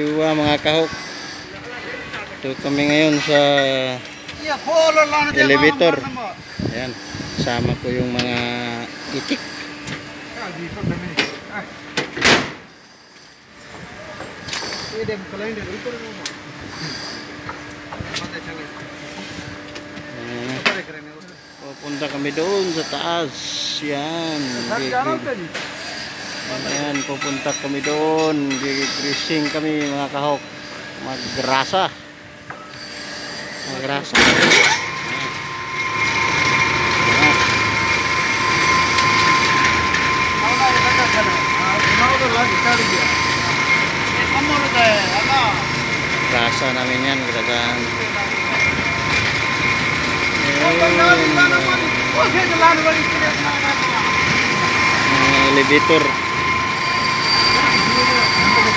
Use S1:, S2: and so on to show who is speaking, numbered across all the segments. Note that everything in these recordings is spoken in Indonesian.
S1: Dua mga kahok. Ito kami ngayon sa elevator. Ayan. Sama ko yung mga itik. Ayan. Pupunta kami doon sa taas. Yan. Ayan, pupunta kami doon. Gigrising kami mga kahok. Maggrasa. Maggrasa. Ayan. Grasa namin yan. Grasahan. Mga elevator. Maingay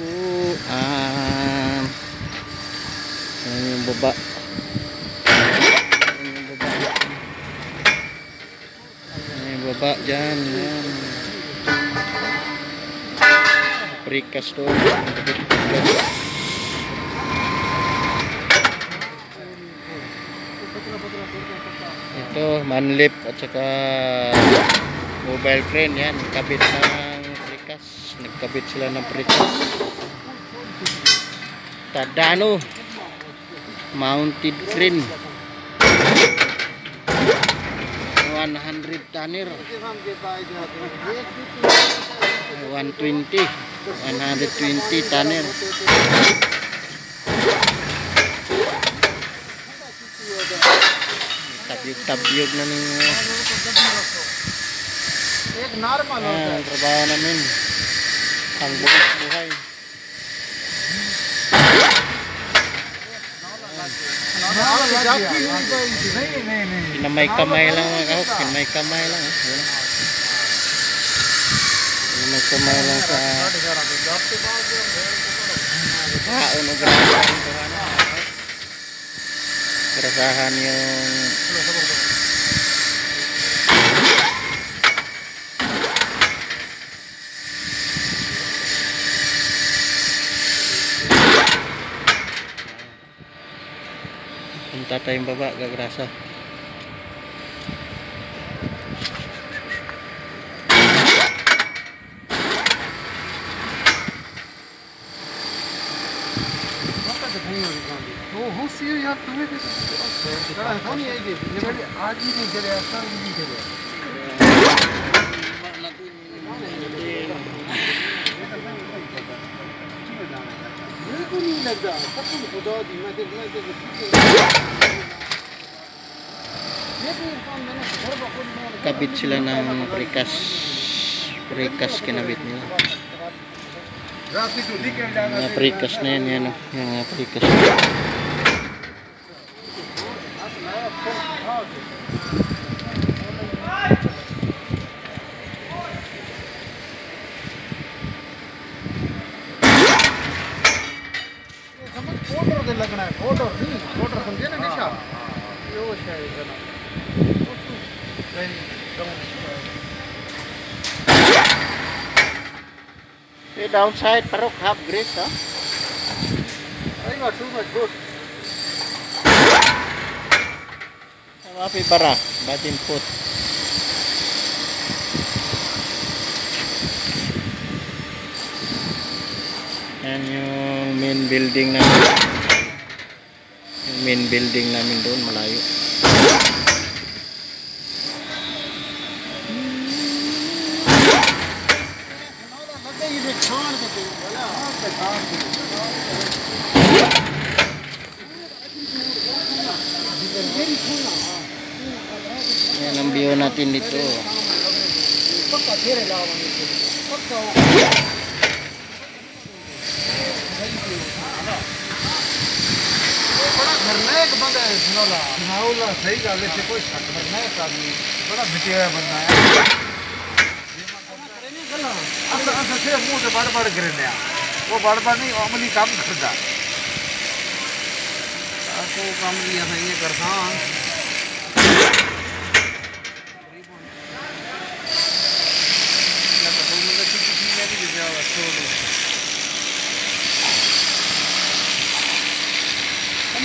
S1: Ayan yung baba. Yung baba. Manlip at saka mobile crane yan. Kabit ng precast. Nagkabit sila ng precast. Tadano. Mounted crane. 100 tonner. 120. 120 tonner. Tabyog-tabyog na ng ah, ang trabaho namin. Ang buhay buhay. năm mày cầm mày lắm ốc thì mày cầm mày lắm mày cầm mày lắm kerasahan yang Punta tayong baba, gagrasa.
S2: तो हो सी यार तुम्हें आज ही नहीं चले to get चले
S1: نگذار خودم خدا دیمت مجد kabit sila ng precast precast kinabit nila. Na precast na yan yan oh. yung precast oh. yung mga precast the downside parok half grease ha Mapi bara, batin put. Yung main building namin. Main building namin doon, malayo. Yan ang view natin dito. ਹੁੰਦਾ ਇਸ ਨਾਲ ਨਾਉਲਾ ਸਹੀ ਗੱਲ ਇੱਥੇ ਕੋਈ ਸ਼ੱਕ ਨਹੀਂ ਹੈ ਸਾਡੀ ਬੜਾ ਮਿਟਿਆ ਹੋਇਆ ਬੰਦਾ ਹੈ ਅਸਾਂ ਅਸਾਂ ਸਿਰ ਮੂੰਹ ਤੇ ਬੜ ਬੜ ਕਰਨੇ ਆ ਉਹ ਬੜ ਬੜ ਨਹੀਂ ਅਮਲੀ ਕੰਮ ਕਰਦਾ ਆਸੋ ਕੰਮ ਵੀ ਅਸਾਂ ਇਹ ਕਰਦਾ Yeah, but we're going to keep the team ready to go. Let's go.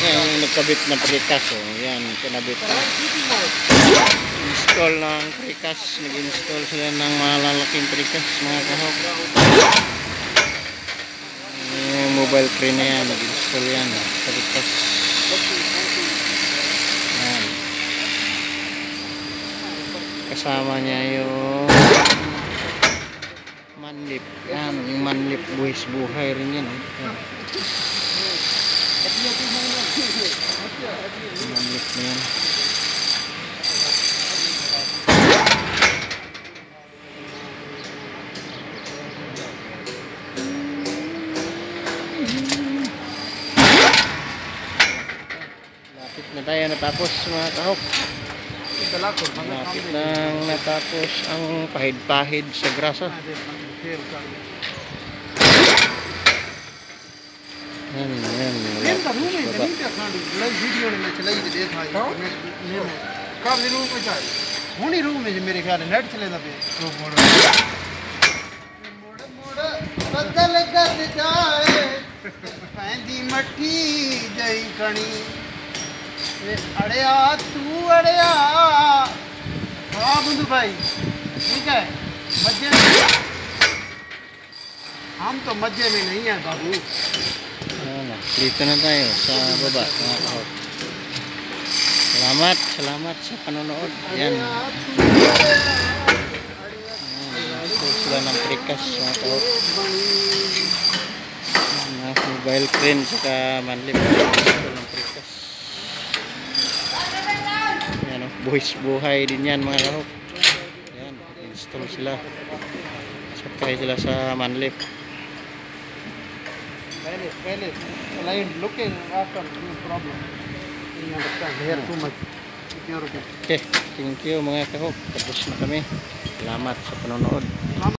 S1: Ayan,
S3: yung nagkabit ng o. Oh. Yan, kinabit na. Install ng prikas. Nag-install sila ng malalaking prikas, mga kahok. Yung mobile crane na yan, nag-install yan. Precast. Yan. Kasama niya yung manlip. Yan, yung manlip buhis buhay rin yan. Yan. Manlip na yan. tayo natapos mga kahok.
S1: गला को बंद काम
S3: Lapit
S1: दे
S3: nang natapos ang pahid-pahid sa grasa.
S1: फिर कर
S3: Yan, yan.
S1: Name का रूम है
S3: Baba.
S1: Name का खांड लाइव वीडियो ने मैं चलाई थी देखा है नेम कब ने रूम अड़िया तू अड़िया। हाँ बंधु भाई ठीक है? मज़े हम तो मज़े में नहीं हाँ,
S3: तो है बाबू। इतना सलामत सलामत मोबाइल क्रेन चुका मानी buhis buhay din yan mga lahok yan install sila sakay sila sa manlip
S1: Pwede, pwede. Wala yun, looking after the problem. You understand, here too much.
S3: Okay, thank you mga kahok. Tapos na kami. Salamat sa panonood.